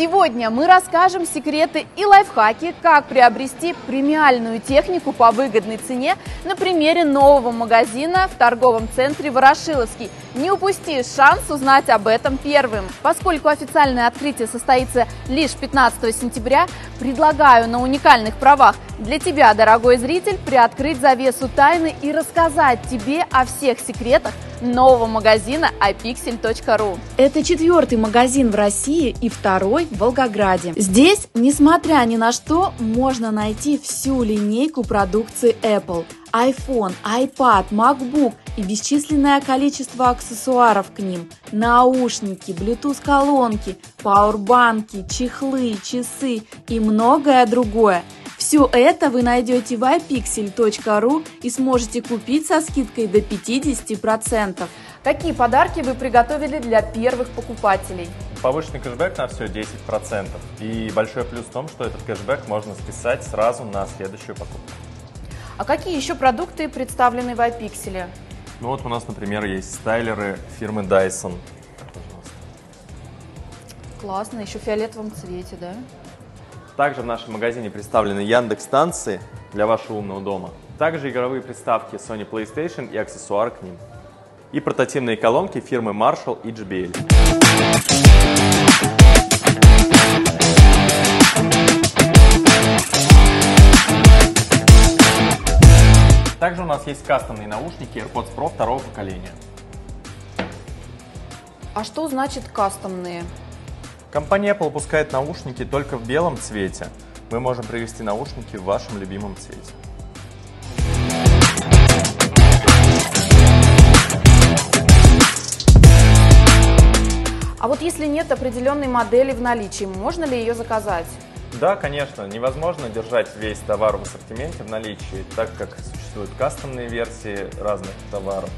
Сегодня мы расскажем секреты и лайфхаки, как приобрести премиальную технику по выгодной цене на примере нового магазина в торговом центре Ворошиловский. Не упусти шанс узнать об этом первым. Поскольку официальное открытие состоится лишь 15 сентября, предлагаю на уникальных правах для тебя, дорогой зритель, приоткрыть завесу тайны и рассказать тебе о всех секретах нового магазина iPixel.ru. Это четвертый магазин в России и второй в Волгограде. Здесь, несмотря ни на что, можно найти всю линейку продукции Apple – iPhone, iPad, MacBook и бесчисленное количество аксессуаров к ним, наушники, Bluetooth-колонки, пауэрбанки, чехлы, часы и многое другое. Все это вы найдете в iPixel.ru и сможете купить со скидкой до 50%. Какие подарки вы приготовили для первых покупателей? Повышенный кэшбэк на все 10%. И большой плюс в том, что этот кэшбэк можно списать сразу на следующую покупку. А какие еще продукты представлены в iPixel? Ну вот у нас, например, есть стайлеры фирмы Dyson. Классно, еще в фиолетовом цвете, да? Также в нашем магазине представлены Яндекс станции для вашего умного дома. Также игровые приставки Sony PlayStation и аксессуары к ним. И портативные колонки фирмы Marshall и JBL. Также у нас есть кастомные наушники AirPods Pro второго поколения. А что значит кастомные? Компания Apple выпускает наушники только в белом цвете. Мы можем привести наушники в вашем любимом цвете. А вот если нет определенной модели в наличии, можно ли ее заказать? Да, конечно, невозможно держать весь товар в ассортименте в наличии, так как существуют кастомные версии разных товаров.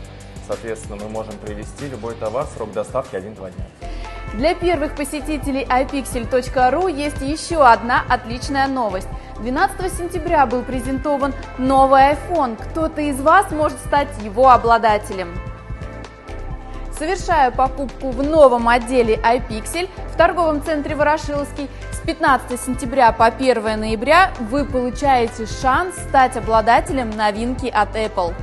Соответственно, мы можем привезти любой товар, срок доставки 1-2 дня. Для первых посетителей iPixel.ru есть еще одна отличная новость. 12 сентября был презентован новый iPhone. Кто-то из вас может стать его обладателем. Совершая покупку в новом отделе iPixel в торговом центре Ворошиловский, с 15 сентября по 1 ноября вы получаете шанс стать обладателем новинки от Apple.